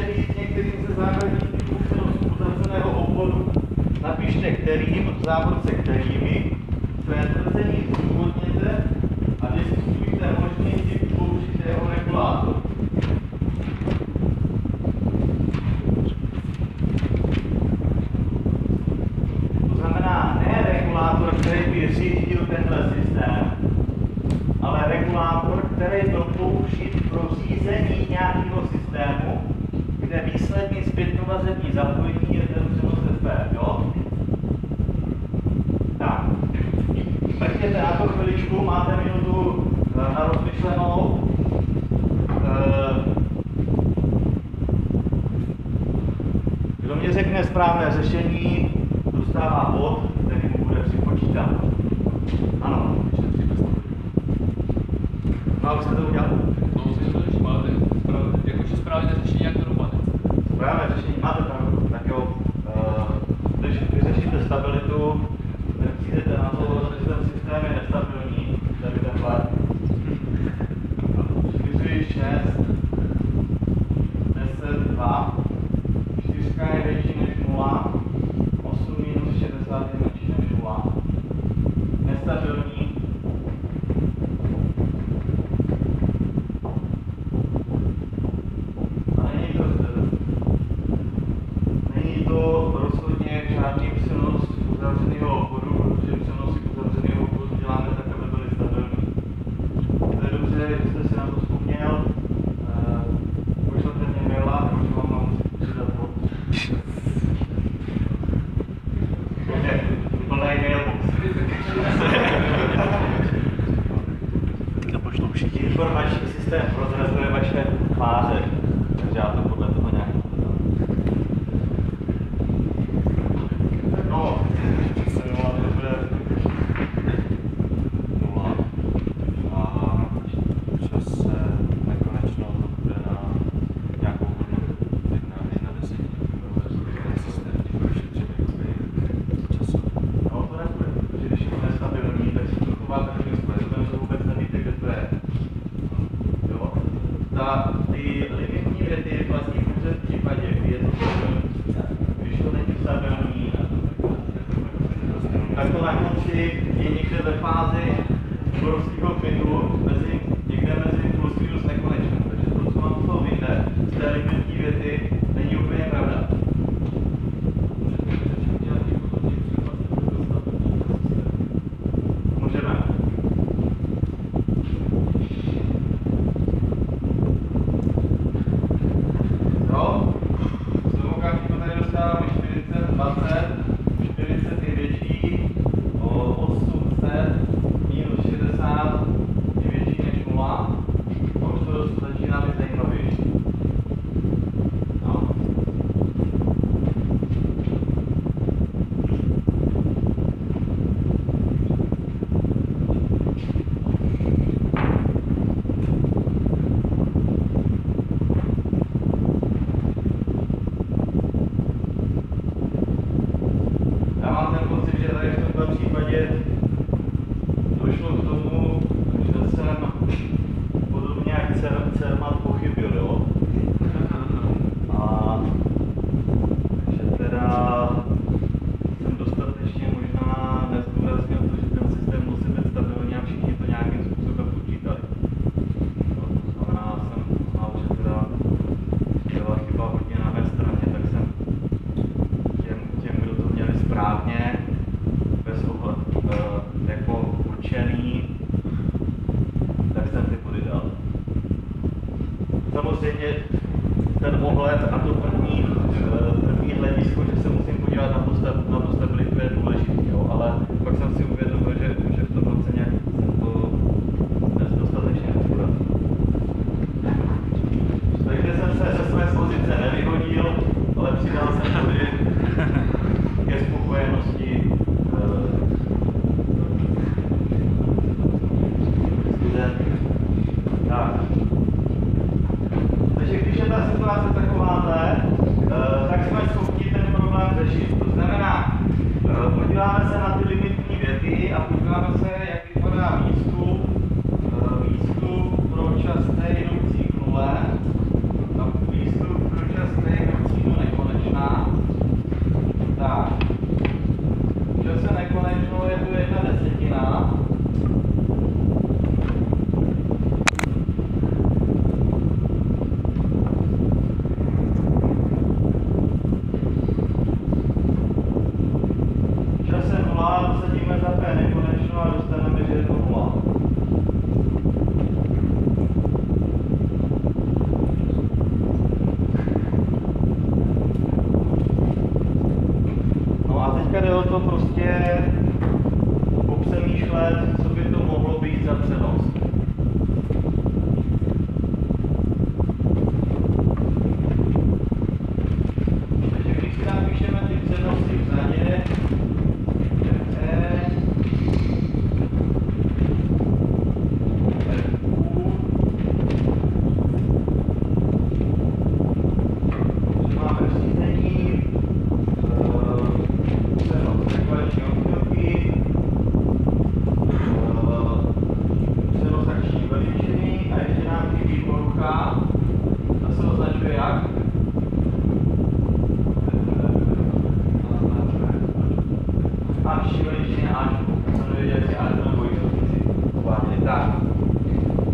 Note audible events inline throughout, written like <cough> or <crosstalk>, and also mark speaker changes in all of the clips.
Speaker 1: čelit některým ze základních typů přenosu uzavřeného obvodu, napište kterým, v závorce kterými, své tvrzení A vy jste to udělali?
Speaker 2: No, myslím, že to nemáte. Jakože správně řešení, jak to dopadne.
Speaker 1: Správné řešení, máte pravdu. Tak jo, uh, vyřešíte stabilitu, přijdete na to, že ten systém je nestabilní, tady ten vlád. 6, <laughs> Informační systém pro vaše tváře. Takže já to budu.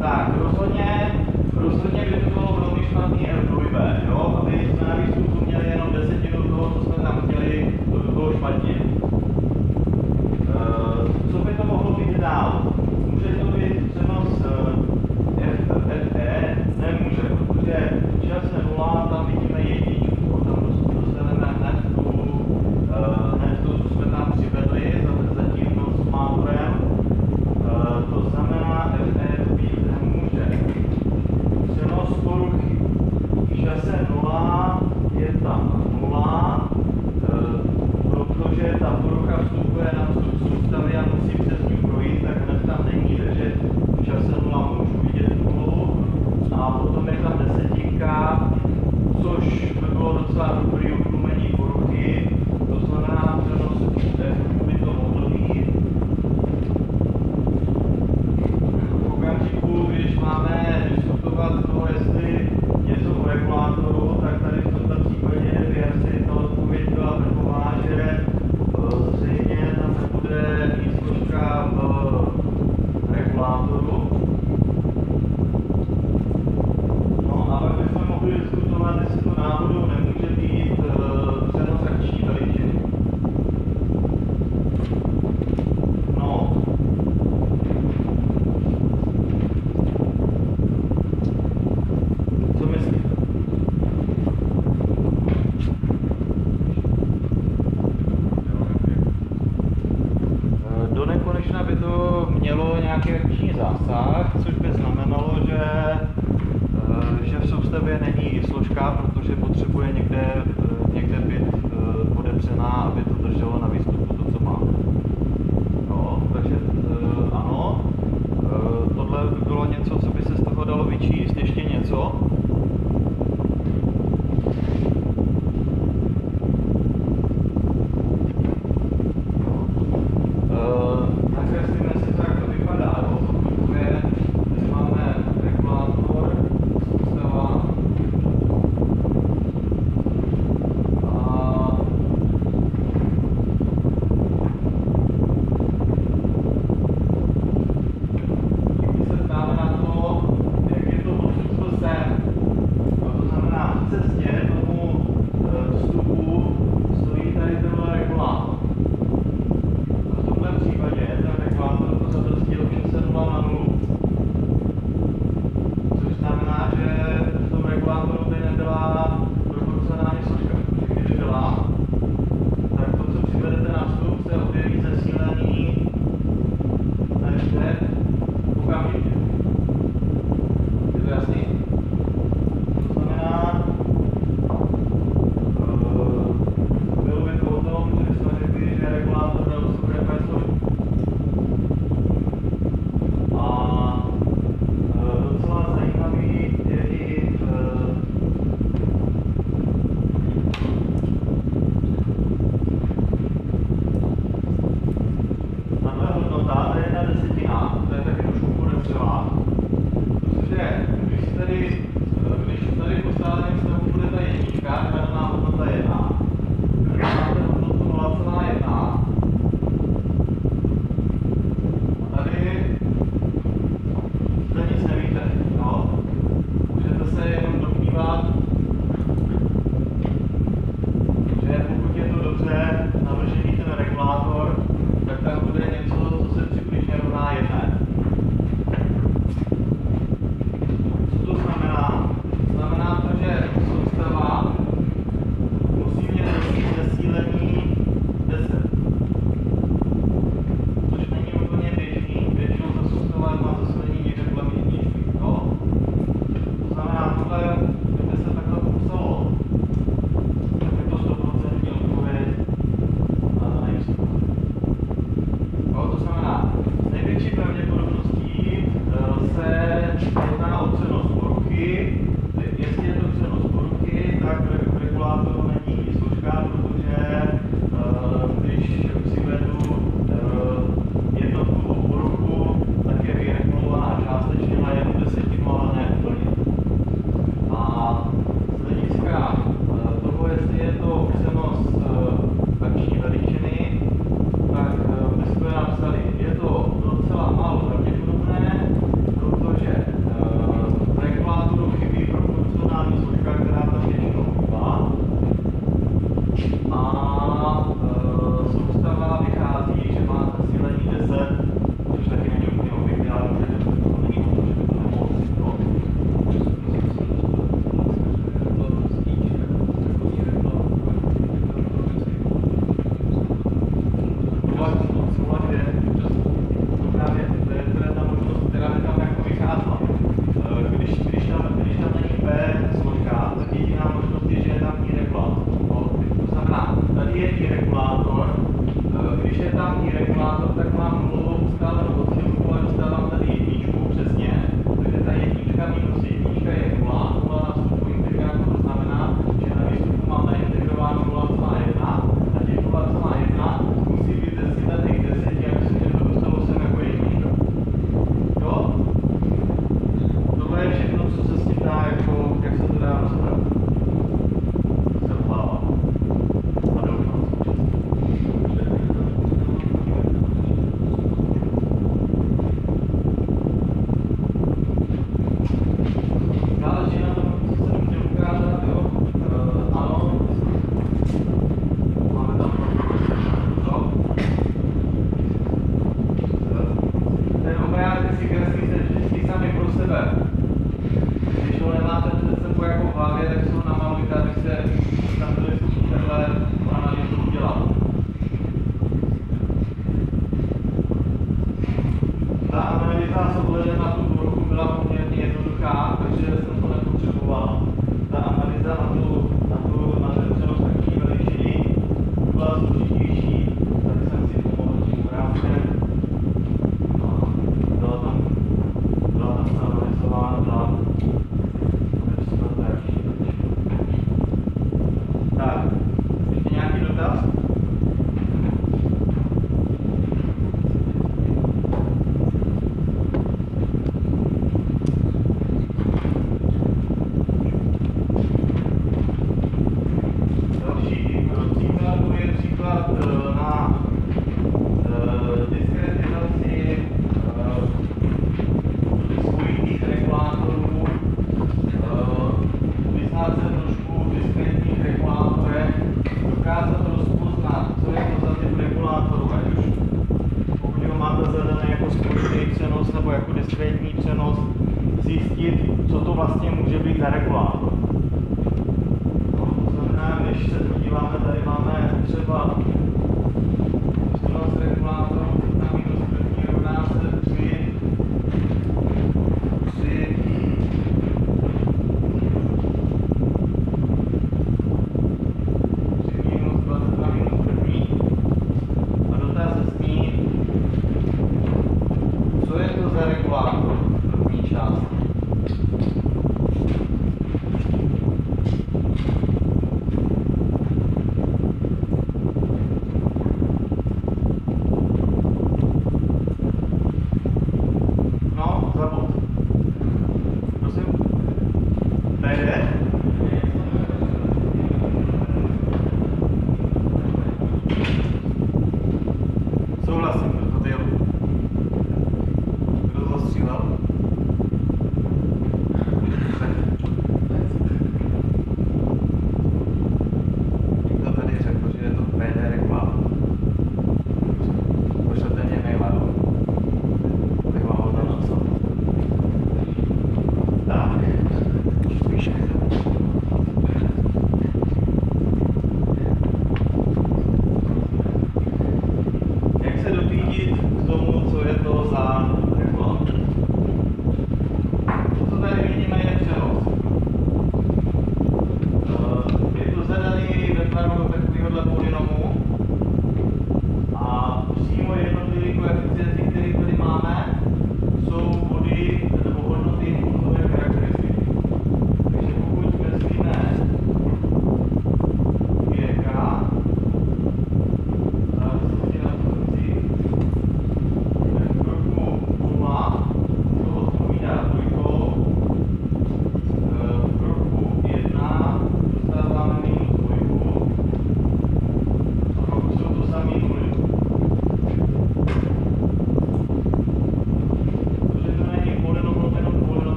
Speaker 1: Tá, eu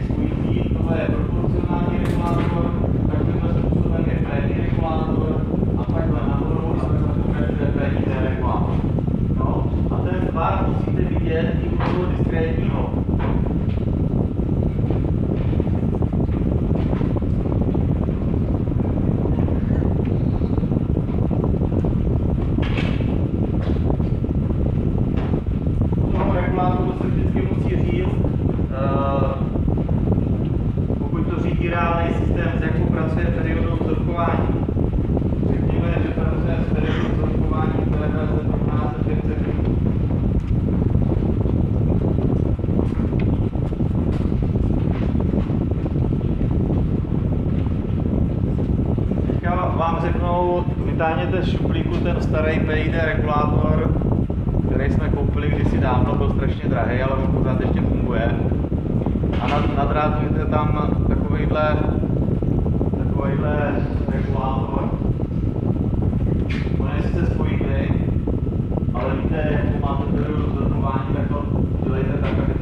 Speaker 1: next week. starý PID regulátor, který jsme koupili kdysi dávno, byl strašně drahý, ale on pořád ještě funguje. A na, na drátu je tam takovýhle, takovýhle regulátor. On je sice spojitý, ale víte, jak máte tedy zrovnování, tak to dělejte tak, aby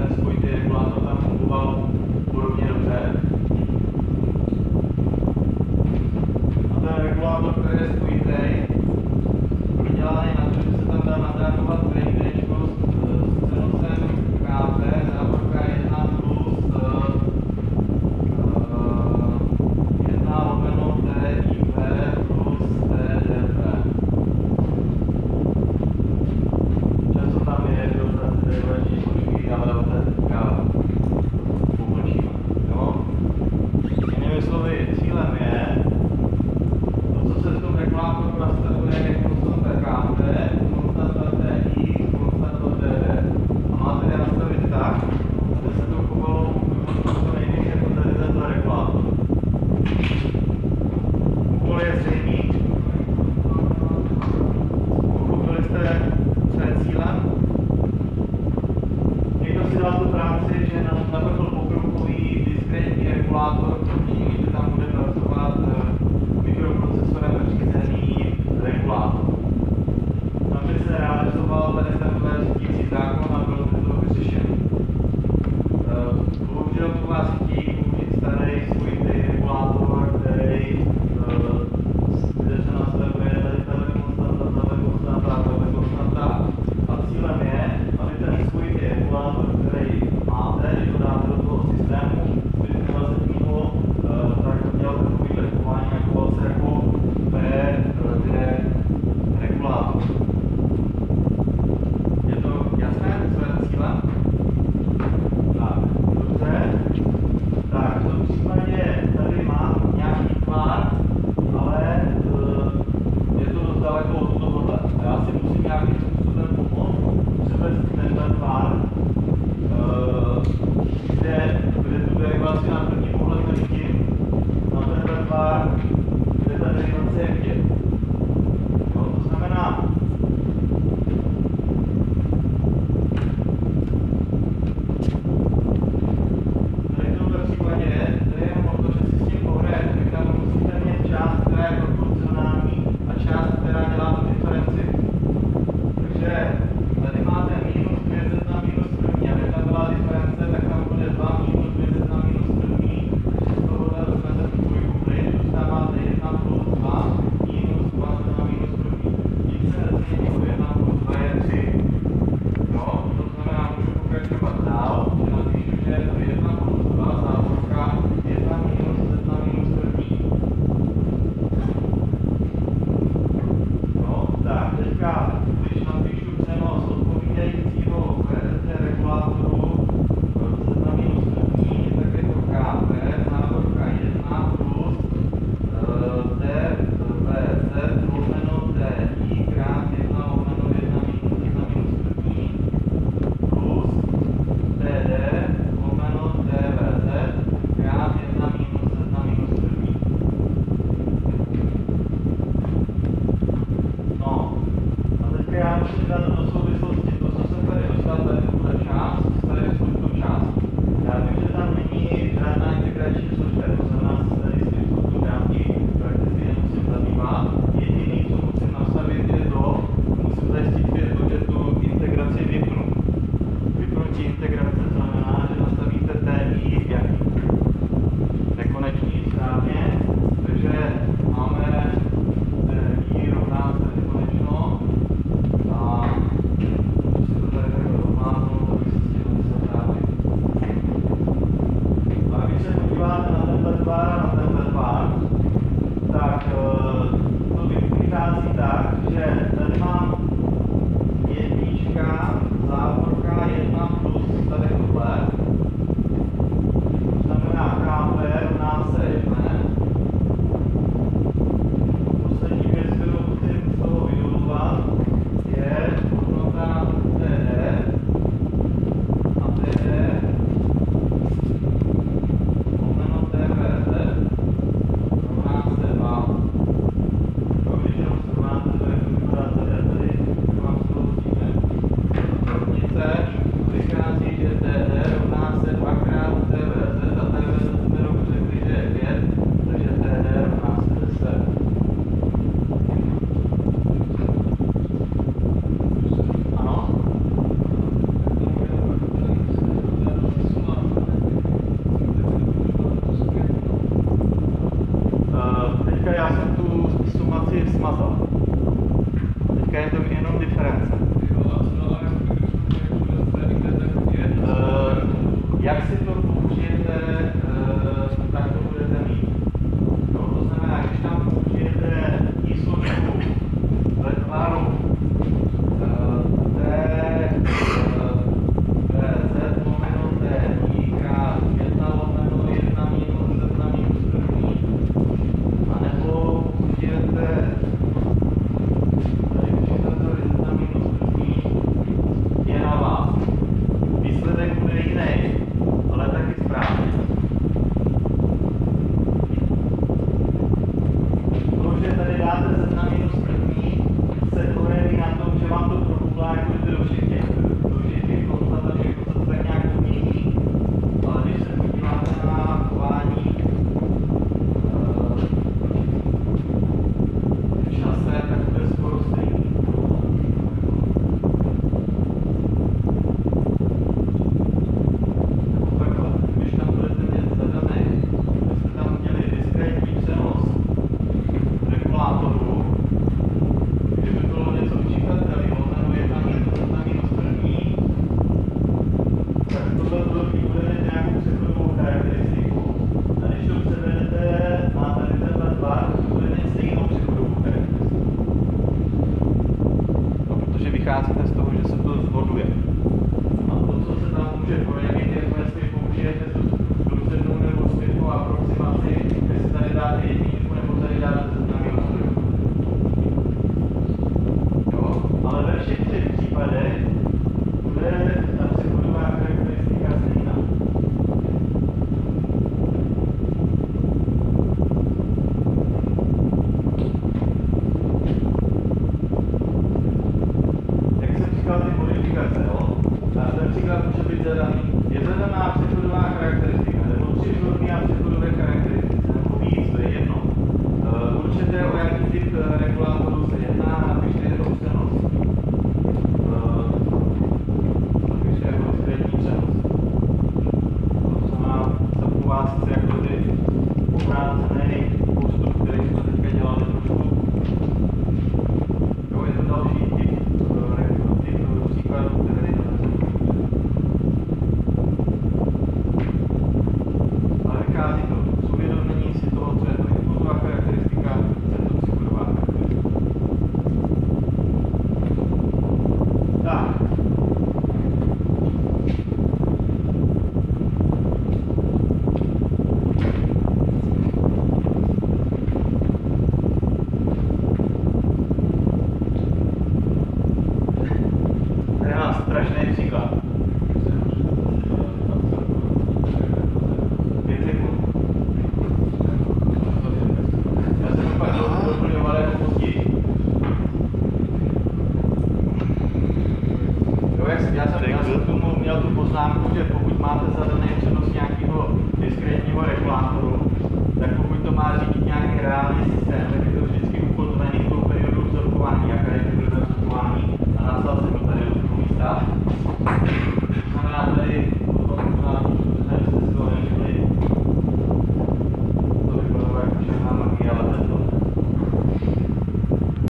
Speaker 1: Muhammed